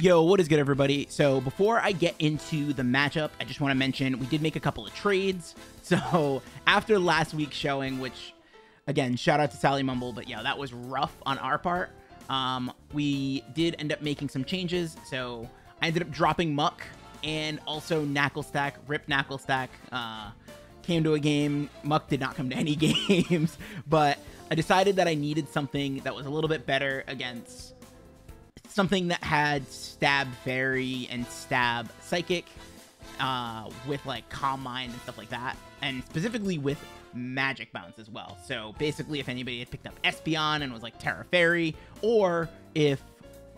Yo, what is good, everybody? So, before I get into the matchup, I just want to mention we did make a couple of trades. So, after last week's showing, which, again, shout out to Sally Mumble, but yeah, that was rough on our part. Um, we did end up making some changes. So, I ended up dropping Muk and also Naclstack, Rip Naclstack. Uh, came to a game. Muk did not come to any games, but I decided that I needed something that was a little bit better against something that had stab fairy and stab psychic uh, with like calm mind and stuff like that and specifically with magic bounce as well. So basically if anybody had picked up espeon and was like Tera fairy or if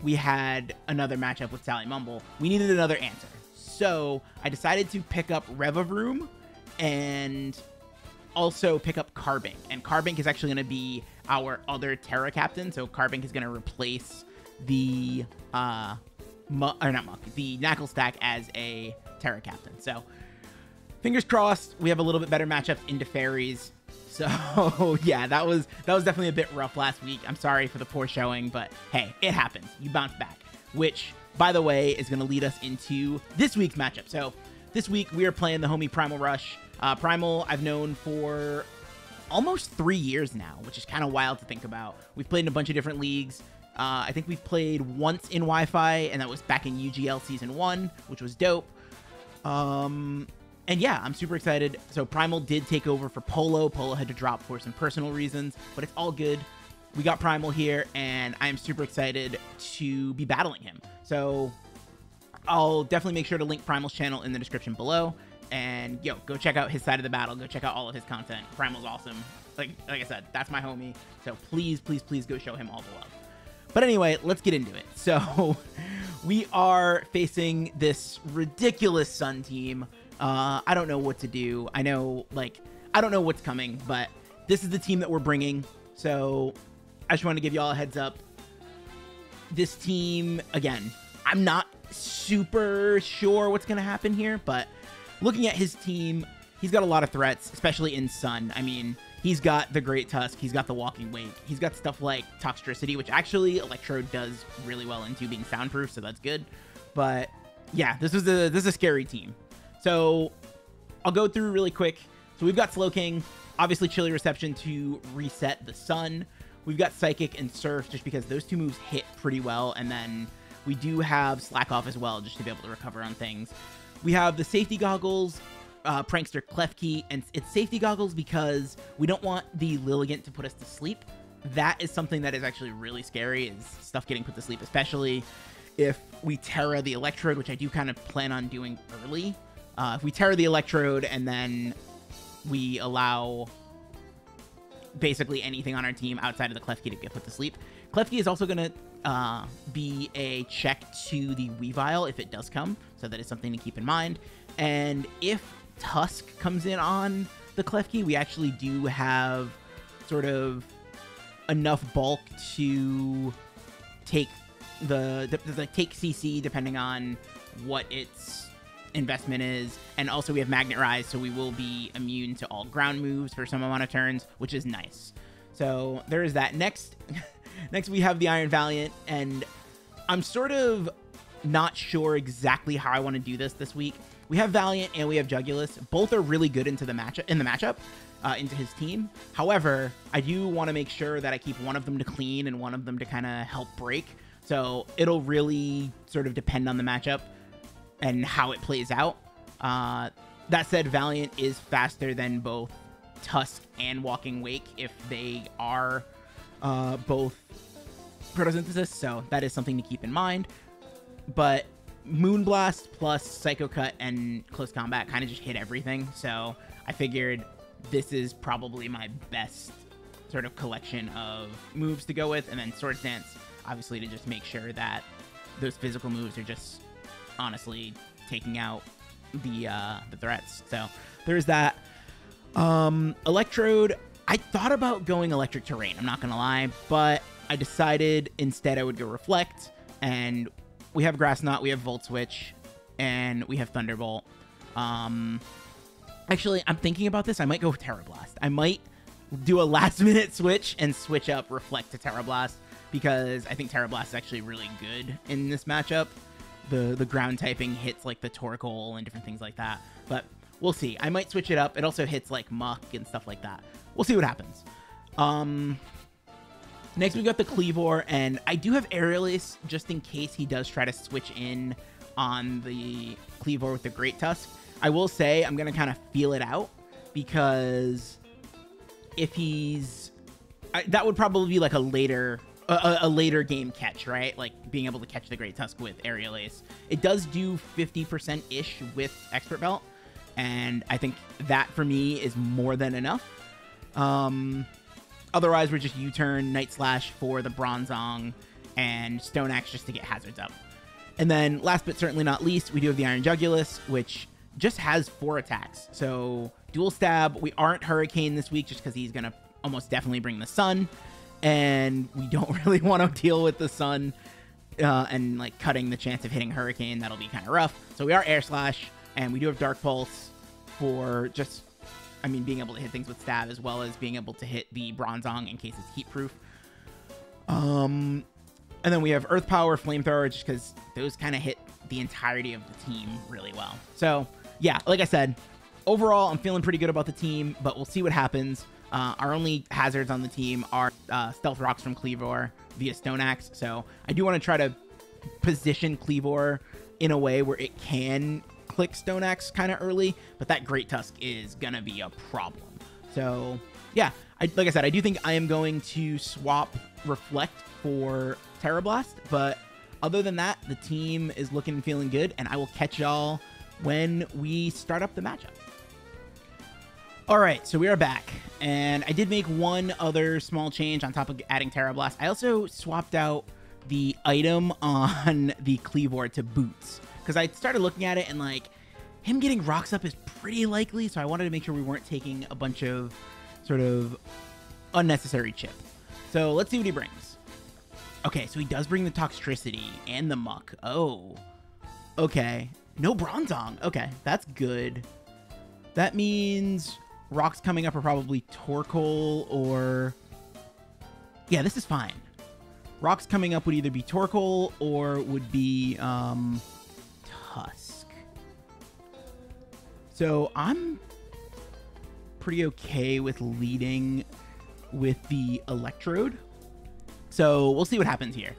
we had another matchup with sally mumble we needed another answer. So i decided to pick up revavroom and also pick up carbink. And carbink is actually going to be our other Tera captain so carbink is going to replace the uh mu- or not Muk the Naclstack as a Tera captain. So fingers crossed we have a little bit better matchup into fairies. So yeah that was that was definitely a bit rough last week. I'm sorry for the poor showing but hey it happens. You bounce back which by the way is going to lead us into this week's matchup. So this week we are playing the homie primal rush. Uh, primal i've known for almost three years now which is kind of wild to think about. We've played in a bunch of different leagues uh, I think we've played once in Wi-Fi, and that was back in UGL Season 1, which was dope. Um, and yeah, I'm super excited. So Primal did take over for Polo. Polo had to drop for some personal reasons, but it's all good. We got Primal here, and I am super excited to be battling him. So I'll definitely make sure to link Primal's channel in the description below. And yo, go check out his side of the battle. Go check out all of his content. Primal's awesome. Like like I said, that's my homie. So please, please, please go show him all the love. But anyway, let's get into it. So we are facing this ridiculous Sun team. Uh, I don't know what to do. I know, like, I don't know what's coming, but this is the team that we're bringing. So I just want to give you all a heads up. This team, again, I'm not super sure what's going to happen here, but looking at his team, he's got a lot of threats, especially in Sun. I mean, He's got the Great Tusk. He's got the Walking Wake. He's got stuff like Toxtricity, which actually Electrode does really well into being soundproof, so that's good. But yeah, this is a this is a scary team. So I'll go through really quick. So we've got Slowking, obviously Chilly Reception to reset the Sun. We've got Psychic and Surf just because those two moves hit pretty well, and then we do have Slack Off as well just to be able to recover on things. We have the Safety Goggles, uh, prankster Klefki, and it's safety goggles because we don't want the Lilligant to put us to sleep. That is something that is actually really scary, is stuff getting put to sleep, especially if we Tera the Electrode, which I do kind of plan on doing early. Uh, if we Tera the Electrode and then we allow basically anything on our team outside of the Klefki to get put to sleep. Klefki is also going to uh, be a check to the Weavile if it does come, so that is something to keep in mind. And if Tusk comes in on the Klefki, we actually do have sort of enough bulk to take the, the, the take CC depending on what its investment is. And also we have Magnet Rise, so we will be immune to all ground moves for some amount of turns, which is nice. So there is that. Next, next we have the Iron Valiant, and I'm sort of not sure exactly how I want to do this this week. We have Valiant and we have Jugulis. Both are really good into the matchup in the matchup. Uh, into his team. However, I do want to make sure that I keep one of them to clean and one of them to kind of help break. So it'll really sort of depend on the matchup and how it plays out. Uh, that said, Valiant is faster than both Tusk and Walking Wake if they are uh, both photosynthesis, so that is something to keep in mind. But Moonblast plus Psycho Cut and Close Combat kind of just hit everything. So I figured this is probably my best sort of collection of moves to go with. And then Swords Dance, obviously, to just make sure that those physical moves are just honestly taking out the uh, the threats. So there's that. Um, Electrode, I thought about going Electric Terrain, I'm not going to lie, but I decided instead I would go Reflect and we have Grass Knot, we have Volt Switch, and we have Thunderbolt. Um, actually, I'm thinking about this. I might go with Tera Blast. I might do a last minute switch and switch up Reflect to Tera Blast because I think Tera Blast is actually really good in this matchup. the the ground typing hits like the Torkoal and different things like that. But we'll see. I might switch it up. It also hits like Muk and stuff like that. We'll see what happens. Um, next we got the Kleavor, and I do have Aerial Ace just in case he does try to switch in on the Kleavor with the Great Tusk. I will say I'm gonna kind of feel it out because if he's I, that would probably be like a later a, a, later game catch, right? Like being able to catch the Great Tusk with Aerial Ace. It does do 50% ish with Expert Belt, and I think that for me is more than enough. Um, otherwise, we're just U turn, Night Slash for the Bronzong, and Stone Axe just to get hazards up. And then, last but certainly not least, we do have the Iron Jugulis, which just has four attacks. So, dual stab. We aren't Hurricane this week just because he's going to almost definitely bring the sun and we don't really want to deal with the sun uh, and like cutting the chance of hitting hurricane. That'll be kind of rough. So we are air slash, and we do have dark pulse for just, I mean, being able to hit things with stab as well as being able to hit the bronzong in case it's heat proof. Um, and then we have earth power, flamethrower, just because those kind of hit the entirety of the team really well. So yeah, like I said, overall, I'm feeling pretty good about the team, but we'll see what happens. Uh, our only hazards on the team are uh, Stealth Rocks from Kleavor via Stone Axe. So I do want to try to position Kleavor in a way where it can click Stone Axe kind of early, but that Great Tusk is going to be a problem. So yeah, I, like I said, I do think I am going to swap Reflect for Tera Blast, but other than that, the team is looking and feeling good, and I will catch y'all when we start up the matchup. All right, so we are back, and I did make one other small change on top of adding Tera Blast. I also swapped out the item on the Kleavor to Boots, because I started looking at it and like, him getting rocks up is pretty likely, so I wanted to make sure we weren't taking a bunch of sort of unnecessary chip. So let's see what he brings. Okay, so he does bring the Toxtricity and the Muk. Oh, okay. No Bronzong. Okay, that's good. That means Rocks coming up are probably Torkoal or... Yeah, this is fine. Rocks coming up would either be Torkoal or would be um, Tusk. So I'm pretty okay with leading with the Electrode. So we'll see what happens here.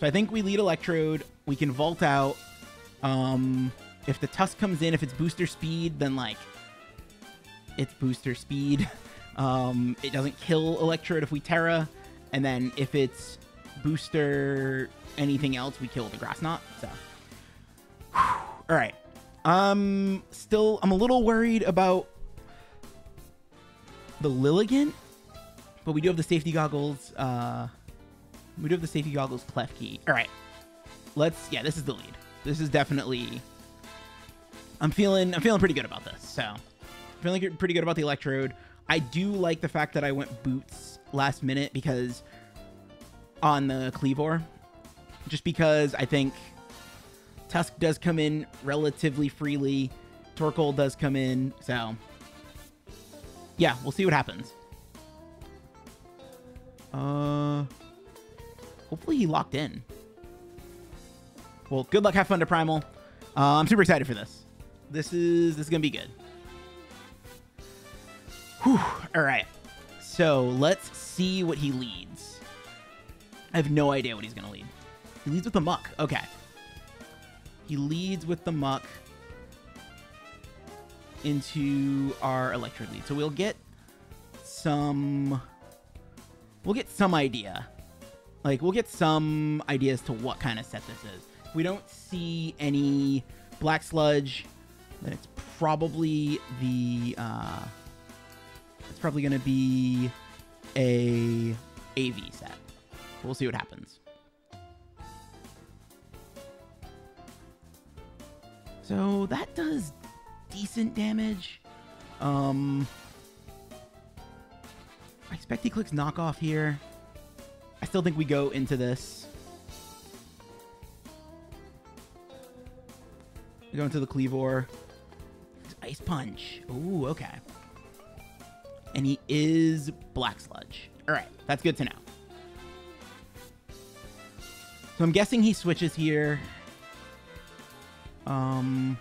So I think we lead Electrode. We can vault out. Um, if the Tusk comes in, if it's booster speed, then like its booster speed. Um, it doesn't kill Electrode if we Tera. and then if it's booster anything else, we kill the Grass Knot. So, all right. Um, still, I'm a little worried about the Lilligant, but we do have the safety goggles. Uh, we do have the safety goggles Klefki. All right, let's. Yeah, this is the lead. This is definitely. I'm feeling. I'm feeling pretty good about this. So feeling pretty good about the Electrode. I do like the fact that I went Boots last minute because on the Kleavor, just because I think Tusk does come in relatively freely. Torkoal does come in, so yeah, we'll see what happens. Uh, hopefully he locked in. Well, good luck, have fun to Primal. Uh, I'm super excited for this. This is this is gonna be good. Whew. All right. So let's see what he leads. I have no idea what he's going to lead. He leads with the Muk. Okay. He leads with the Muk into our electric lead. So we'll get some... We'll get some idea. Like, we'll get some ideas to what kind of set this is. If we don't see any black sludge, then it's probably the... Uh, it's probably going to be a AV set. We'll see what happens. So that does decent damage. Um, I expect he clicks knockoff here. I still think we go into this. We go into the Kleavor. Ice Punch. Ooh, okay and he is Black Sludge. All right, that's good to know. So I'm guessing he switches here. Um,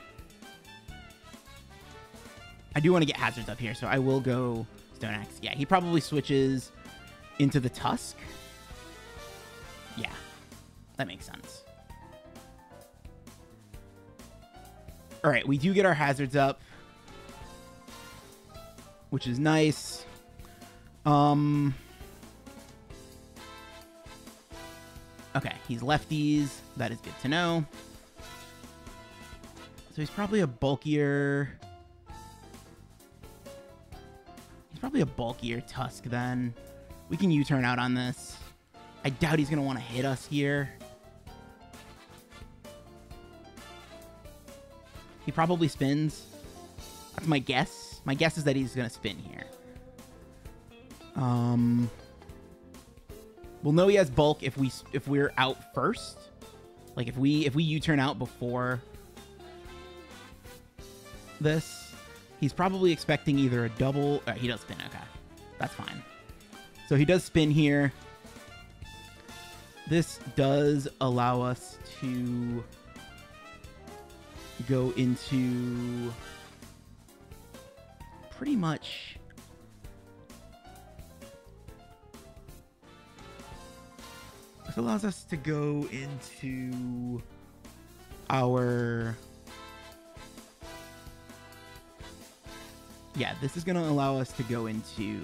I do want to get hazards up here, so I will go Stone Axe. Yeah, he probably switches into the Tusk. Yeah, that makes sense. All right, we do get our hazards up, which is nice. Um, okay, he's lefties. That is good to know. So he's probably a bulkier... He's probably a bulkier Tusk then. We can U-turn out on this. I doubt he's going to want to hit us here. He probably spins. That's my guess. My guess is that he's going to spin here. Um, we'll know he has bulk if we if we're out first. Like if we if we U-turn out before this, he's probably expecting either a double. Uh, he does spin. Okay, that's fine. So he does spin here. This does allow us to go into pretty much this allows us to go into our yeah this is going to allow us to go into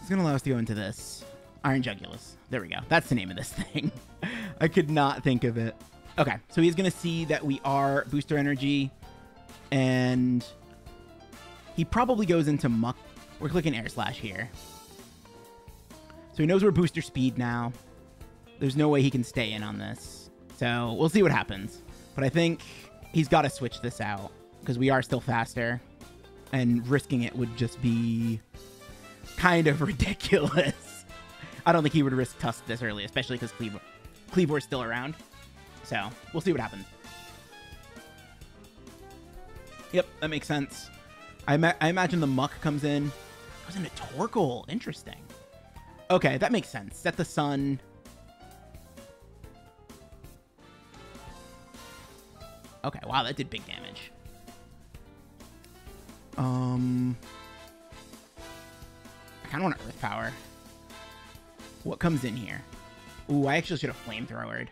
it's going to allow us to go into this iron Jugulis there we go that's the name of this thing i could not think of it Okay, so he's going to see that we are booster energy, and he probably goes into Muk. We're clicking air slash here. So he knows we're booster speed now. There's no way he can stay in on this. So we'll see what happens. But I think he's got to switch this out because we are still faster, and risking it would just be kind of ridiculous. I don't think he would risk Tusk this early, especially because Kleavor, Kleavor's still around. So we'll see what happens. Yep, that makes sense. I, ma I imagine the Muk comes in. Goes into Torkoal. Interesting. Okay, that makes sense. Set the sun. Okay, wow, that did big damage. Um, I kind of want Earth Power. What comes in here? Ooh, I actually should have Flamethrowered.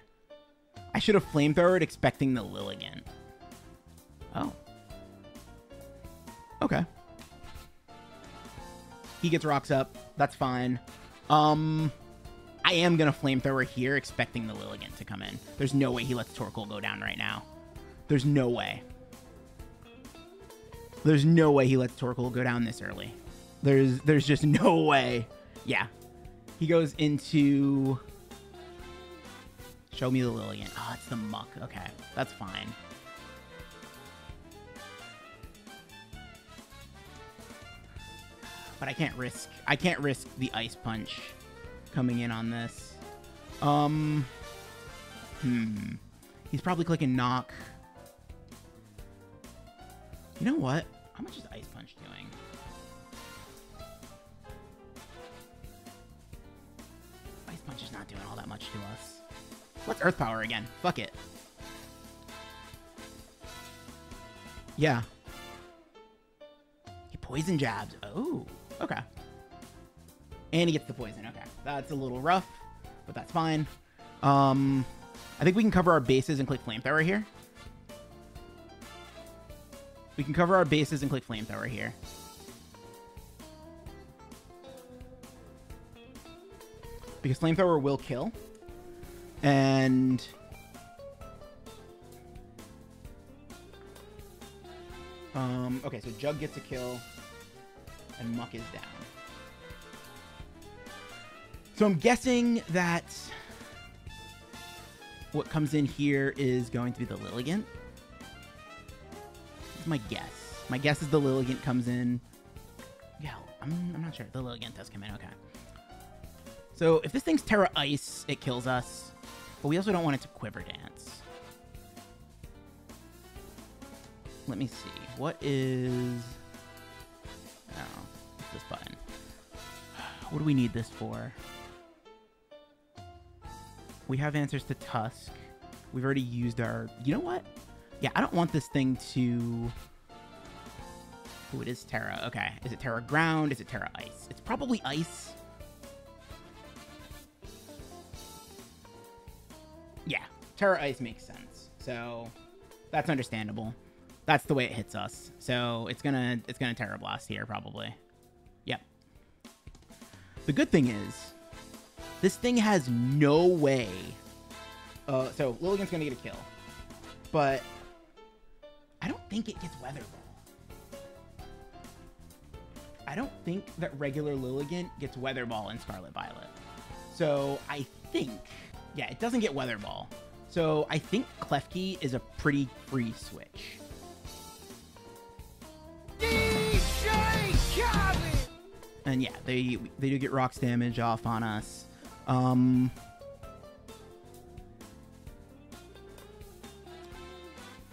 I should have flamethrowered expecting the Lilligant. Oh. Okay. He gets rocks up. That's fine. Um, I am going to flamethrower here expecting the Lilligant to come in. There's no way he lets Torkoal go down right now. There's no way. There's no way he lets Torkoal go down this early. There's there's just no way. Yeah. He goes into Show me the Lilligant. Oh, it's the Muk. Okay, that's fine. But I can't risk. I can't risk the ice punch coming in on this. Um. Hmm. He's probably clicking knock. You know what? How much is ice punch doing? Ice punch is not doing all that much to us. What's Earth Power again? Fuck it. Yeah. He poison jabs. Oh, okay. And he gets the poison. Okay. That's a little rough, but that's fine. Um, I think we can cover our bases and click Flamethrower here. We can cover our bases and click Flamethrower here. Because Flamethrower will kill. And um, okay, so Jug gets a kill, and Muk is down. So I'm guessing that what comes in here is going to be the Lilligant. My guess. My guess is the Lilligant comes in. Yeah, I'm, I'm not sure. The Lilligant does come in. Okay. So if this thing's Tera Ice, it kills us. But we also don't want it to quiver dance. Let me see. What is... Oh, this button? What do we need this for? We have answers to Tusk. We've already used our... You know what? Yeah, I don't want this thing to... Oh, it is Tera. Okay. Is it Tera Ground? Is it Tera Ice? It's probably Ice. Yeah, Tera Ice makes sense. So that's understandable. That's the way it hits us. So it's gonna it's gonna Tera Blast here probably. Yep. The good thing is, this thing has no way. Uh, so Lilligant's gonna get a kill, but think it gets Weather Ball. I don't think that regular Lilligant gets Weather Ball in Scarlet Violet. So I think, yeah, it doesn't get Weather Ball. So I think Klefki is a pretty free switch. And yeah, they they do get rocks damage off on us. Um,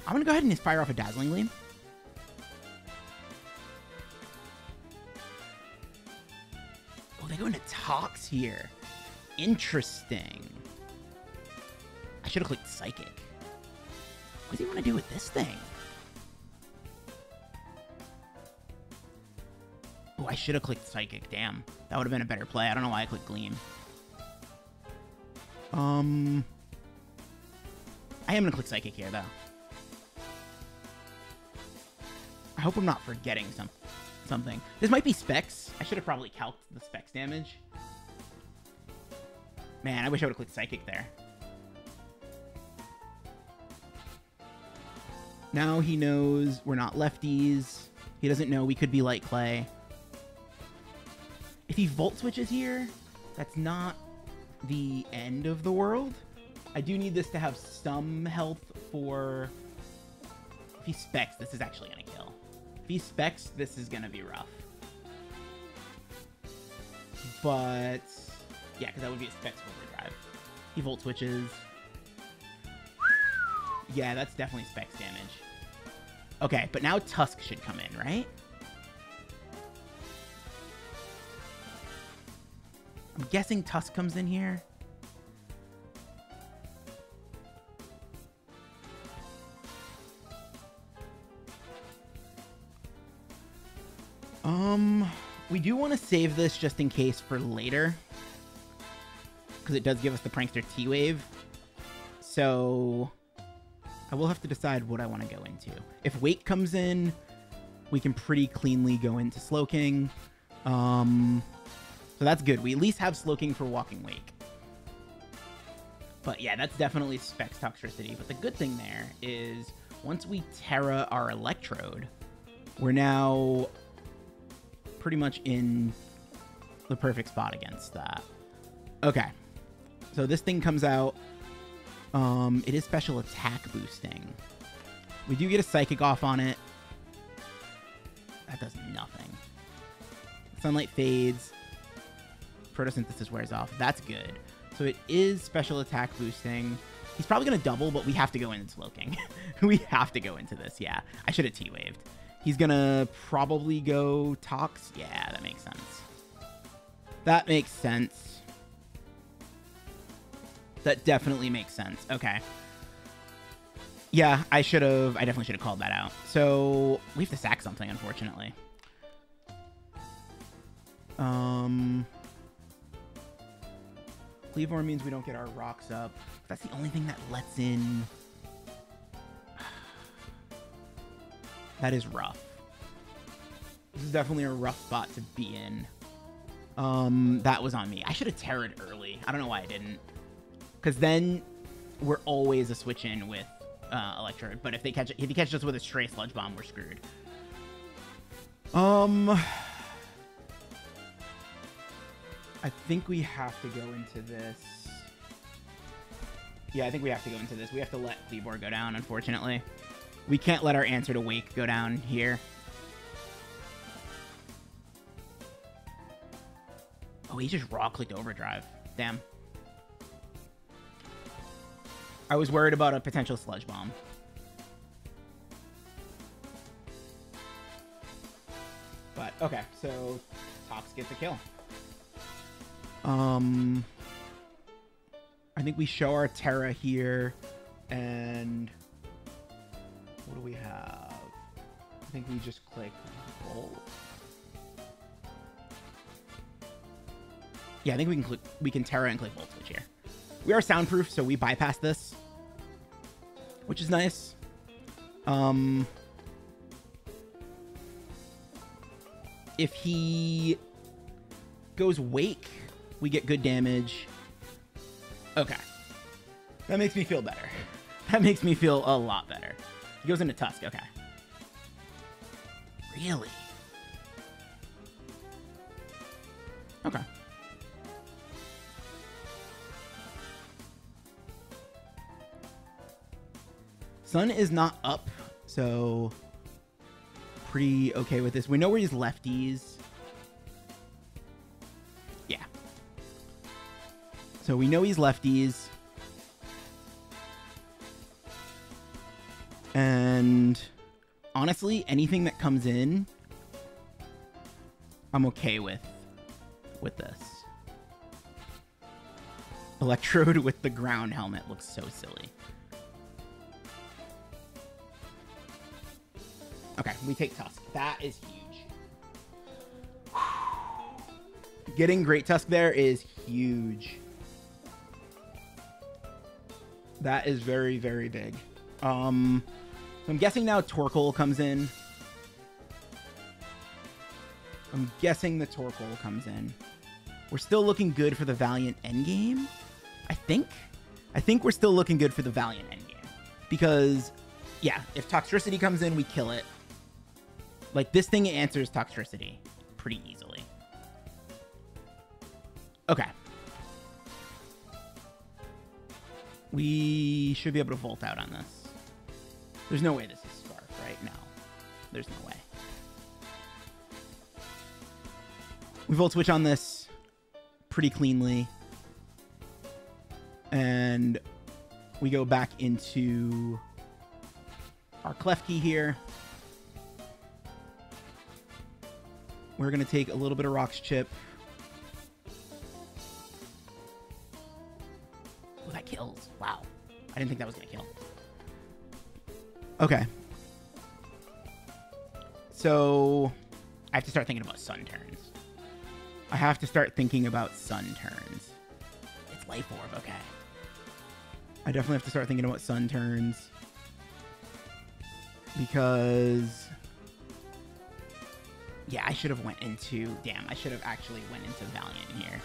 I'm gonna go ahead and fire off a dazzling gleam. Oh, they go into Tox here. Interesting. I should have clicked Psychic. What do you want to do with this thing? Oh, I should have clicked Psychic. Damn. That would have been a better play. I don't know why I clicked Gleam. Um... I am going to click Psychic here, though. I hope I'm not forgetting some something. This might be Specs. I should have probably calced the Specs damage. Man, I wish I would have clicked Psychic there. Now he knows we're not lefties. He doesn't know we could be light clay. If he volt switches here, that's not the end of the world. I do need this to have some health for... If he specs, this is actually going to kill. He specs, this is to be rough. But... Yeah, because that would be a specs overdrive. He volt switches. Yeah, that's definitely specs damage. Okay, but now Tusk should come in, right? I'm guessing Tusk comes in here. Um, we do want to save this just in case for later. Because it does give us the Prankster T-Wave. So, I will have to decide what I want to go into. If Wake comes in, we can pretty cleanly go into Slowking. Um, so that's good. We at least have Slowking for Walking Wake. But yeah, that's definitely Specs Toxicity. But the good thing there is once we Terra our Electrode, we're now pretty much in the perfect spot against that. Okay. So this thing comes out. Um, it is special attack boosting. We do get a Psychic off on it. That does nothing. Sunlight fades. Photosynthesis wears off. That's good. So it is special attack boosting. He's probably going to double, but we have to go into Slowking. we have to go into this. Yeah, I should have T-Waved. He's to probably go Tox. Yeah, that makes sense. That makes sense. That definitely makes sense. Okay. Yeah, I should have... I definitely should have called that out. So, we have to sack something, unfortunately. Um... Kleavor means we don't get our rocks up. That's the only thing that lets in... that is rough. This is definitely a rough spot to be in. Um, that was on me. I should have terrored early. I don't know why I didn't. Because then we're always a switch in with uh, Electrode. But if they catch if he catches us with a stray Sludge Bomb, we're screwed. Um... I think we have to go into this. Yeah, I think we have to go into this. We have to let Kleavor go down, unfortunately. We can't let our answer to Wake go down here. Oh, he just raw-clicked Overdrive. Damn. I was worried about a potential Sludge Bomb. But, okay, so Tox gets a kill. Um, I think we show our Tera here. And what do we have? I think we just click Volt. Yeah, I think we can click we can Tera and click Volt Switch here. We are soundproof, so we bypass this. Which is nice. Um if he goes Wake, we get good damage. Okay. That makes me feel better. That makes me feel a lot better. He goes into Tusk, okay. Really? Okay. Sun is not up, so pretty okay with this. We know where he's lefties. Yeah. So we know he's lefties. And honestly, anything that comes in, I'm okay with with this. Electrode with the ground helmet looks so silly. Okay, we take Tusk. That is huge. Getting Great Tusk there is huge. That is very, very big. Um, so I'm guessing now Torkoal comes in. I'm guessing the Torkoal comes in. We're still looking good for the Valiant endgame. I think. I think we're still looking good for the Valiant endgame. Because, yeah, if Toxtricity comes in, we kill it. Like, this thing answers Toxtricity pretty easily. Okay. We should be able to Volt out on this. There's no way this is Scarf, right? No. There's no way. We Volt Switch on this pretty cleanly. And we go back into our Klefki here. We're going to take a little bit of Rocks Chip. Oh, that kills. Wow. I didn't think that was going to kill. Okay. So I have to start thinking about sun turns. I have to start thinking about sun turns. It's life orb, okay. I definitely have to start thinking about sun turns. Because yeah, I should have went into damn, I should have actually went into Valiant here.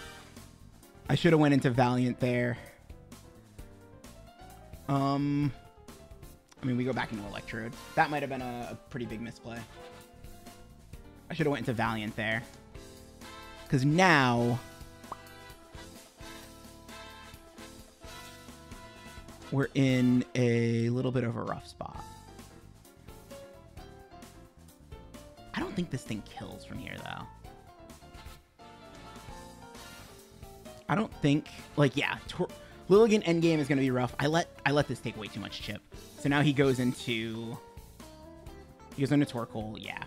I should have went into Valiant there. Um I mean, we go back into Electrode. That might have been a, a pretty big misplay. I should have went into Valiant there. Because now... We're in a little bit of a rough spot. I don't think this thing kills from here, though. I don't think... Like, yeah. Tor Lilligant endgame is going to be rough. I let I let this take way too much chip. So now he goes into... He goes into Torkoal, yeah.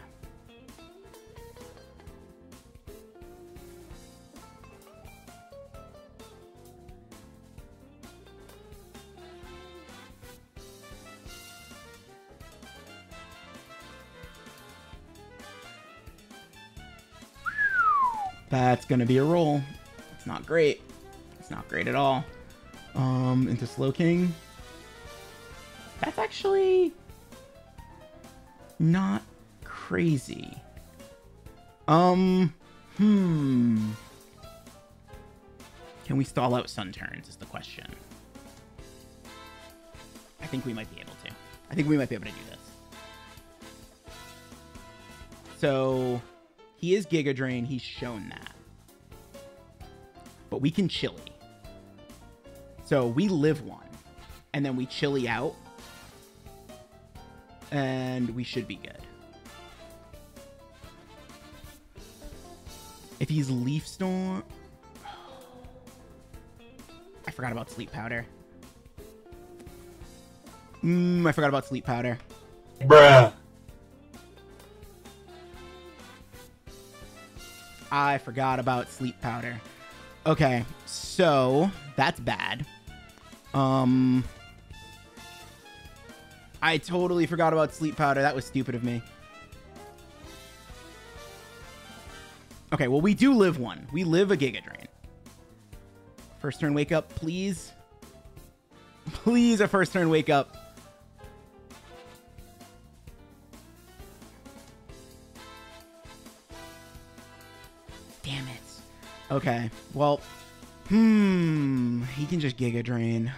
That's to be a roll. It's not great. It's not great at all. Um, into Slowking. That's actually not crazy. Um, hmm. Can we stall out sun turns is the question. I think we might be able to. I think we might be able to do this. So, he is Giga Drain. He's shown that. But we can Chili. So we live one. And then we Chili out and we should be good. If he's Leaf Storm... I forgot about Sleep Powder. Mmm, I forgot about Sleep Powder. Bruh. I forgot about Sleep Powder. Okay, so that's bad. Um... I totally forgot about sleep powder. That was stupid of me. Okay, well, we do live one. We live a Giga Drain. First turn wake up, please. Please, a first turn wake up. Damn it. Okay, well, hmm, he can just Giga Drain.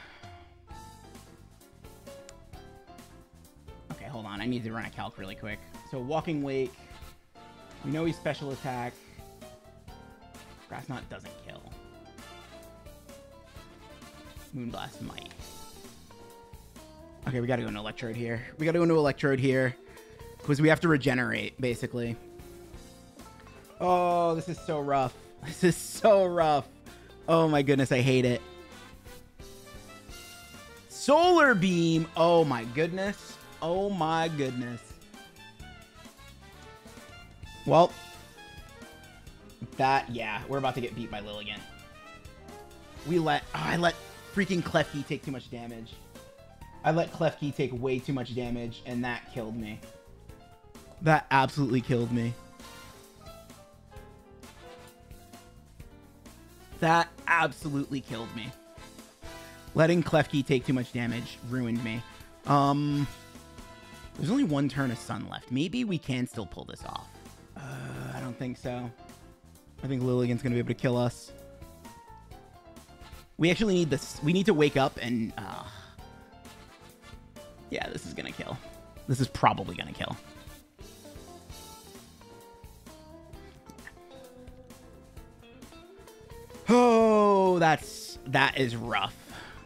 I need to run a calc really quick. So, Walking Wake. We know he's special attack. Grass Knot doesn't kill. Moonblast might. Okay, we gotta go into Electrode here. We gotta go into Electrode here. Because we have to regenerate, basically. Oh, this is so rough. This is so rough. Oh my goodness, I hate it. Solar Beam. Oh my goodness. Oh my goodness. Well, that, yeah, we're about to get beat by Lil again. We let, oh, I let freaking Klefki take too much damage. I let Klefki take way too much damage, and that killed me. That absolutely killed me. That absolutely killed me. Letting Klefki take too much damage ruined me. Um, there's only one turn of Sun left. Maybe we can still pull this off. Uh, I don't think so. I think Lilligant's going to be able to kill us. We actually need this. We need to wake up and... Uh, yeah, this is going to kill. This is probably going to kill. Oh, that's... That is rough.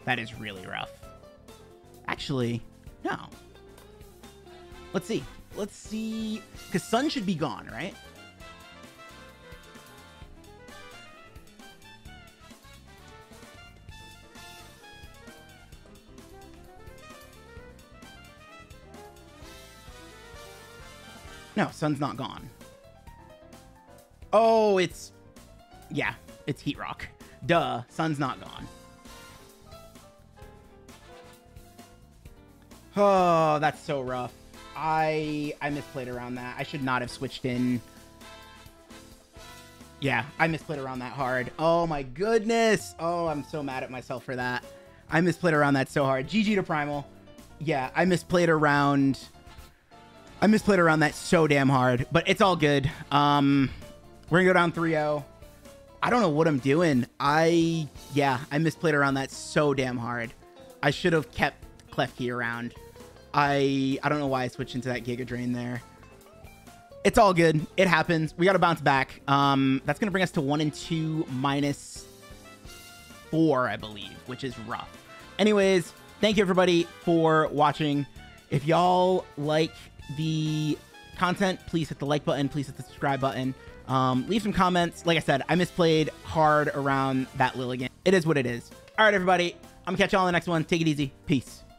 That is really rough. Actually, no. Let's see. Let's see. Because Sun should be gone, right? No, Sun's not gone. Oh, it's... Yeah, it's Heat Rock. Duh, Sun's not gone. Oh, that's so rough. I I misplayed around that. I should not have switched in. Yeah, I misplayed around that hard. Oh my goodness. Oh, I'm so mad at myself for that. I misplayed around that so hard. GG to Primal. Yeah, I misplayed around I misplayed around that so damn hard, but it's all good. Um, we're gonna go down 3-0. I don't know what I'm doing. I, yeah, I misplayed around that so damn hard. I should have kept Klefki around. I, I don't know why I switched into that Giga Drain there. It's all good. It happens. We got to bounce back. Um, that's going to bring us to 1 and 2 minus 4, I believe, which is rough. Anyways, thank you everybody for watching. If y'all like the content, please hit the like button. Please hit the subscribe button. Um, leave some comments. Like I said, I misplayed hard around that Lilligant. It is what it is. All right, everybody. I'm going to catch y'all on the next one. Take it easy. Peace.